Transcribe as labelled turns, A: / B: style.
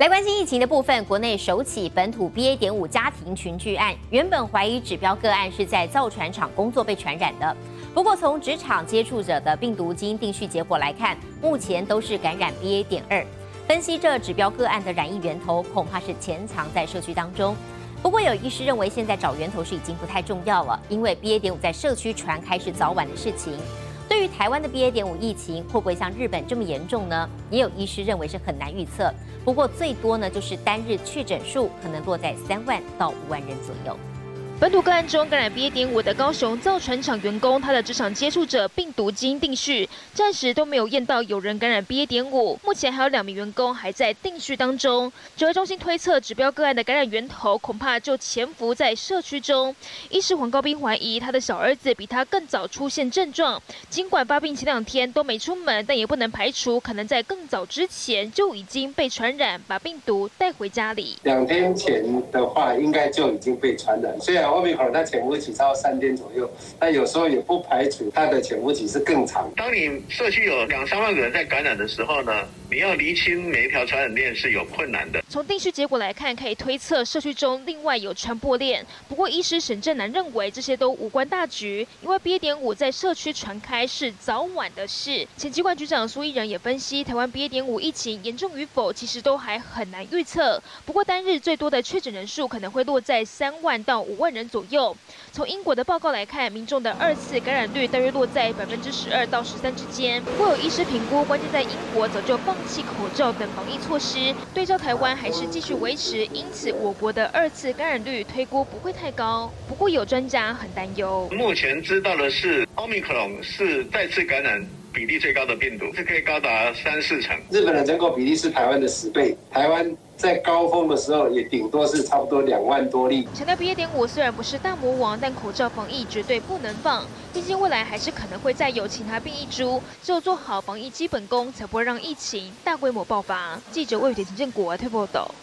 A: 来关心疫情的部分，国内首起本土 BA. 点五家庭群聚案，原本怀疑指标个案是在造船厂工作被传染的。不过从职场接触者的病毒基因定序结果来看，目前都是感染 BA. 点二。分析这指标个案的染疫源头，恐怕是潜藏在社区当中。不过有医师认为，现在找源头是已经不太重要了，因为 BA. 点五在社区传开是早晚的事情。对于台湾的 BA. 点五疫情会不会像日本这么严重呢？也有医师认为是很难预测。不过最多呢，就是单日确诊数可能落在三万到五万人左右。
B: 本土个案中感染 BA. 点五的高雄造船厂员工，他的职场接触者病毒基因定序暂时都没有验到有人感染 BA. 点五，目前还有两名员工还在定序当中。指挥中心推测，指标个案的感染源头恐怕就潜伏在社区中。医师黄高斌怀疑，他的小儿子比他更早出现症状，尽管发病前两天都没出门，但也不能排除可能在更早之前就已经被传染，把病毒带回家里。
C: 两天前的话，应该就已经被传染，虽然。奥密克戎它潜伏期超过三天左右，但有时候也不排除它的潜伏期是更长。
D: 当你社区有两三万个人在感染的时候呢，你要厘清每一条传染链是有困难的。
B: 从定序结果来看，可以推测社区中另外有传播链。不过，医师沈正南认为这些都无关大局，因为 BA. 点五在社区传开是早晚的事。前机关局长苏一仁也分析，台湾 BA. 点五疫情严重与否，其实都还很难预测。不过，单日最多的确诊人数可能会落在三万到五万人。左右。从英国的报告来看，民众的二次感染率大约落在百分之十二到十三之间。不过有医师评估，关键在英国早就放弃口罩等防疫措施，对照台湾还是继续维持，因此我国的二次感染率推估不会太高。不过有专家很担忧，
D: 目前知道的是，奥密克戎是再次感染比例最高的病毒，是可以高达三四成。
C: 日本的人口比例是台湾的十倍，台湾。在高峰的时候，也顶多是差不多两万多例。
B: 强调 BA. 点五虽然不是大魔王，但口罩防疫绝对不能放。毕竟未来还是可能会再有其他变异株，只有做好防疫基本功，才不会让疫情大规模爆发。记者魏宇杰、陈建国推报道。